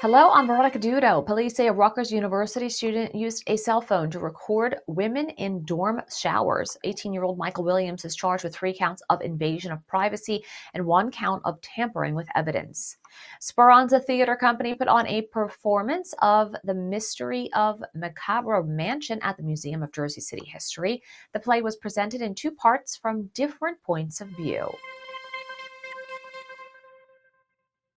Hello, I'm Veronica Dudo. Police say a Rutgers University student used a cell phone to record women in dorm showers. 18 year old Michael Williams is charged with three counts of invasion of privacy and one count of tampering with evidence. Speranza Theater Company put on a performance of The Mystery of Macabre Mansion at the Museum of Jersey City History. The play was presented in two parts from different points of view.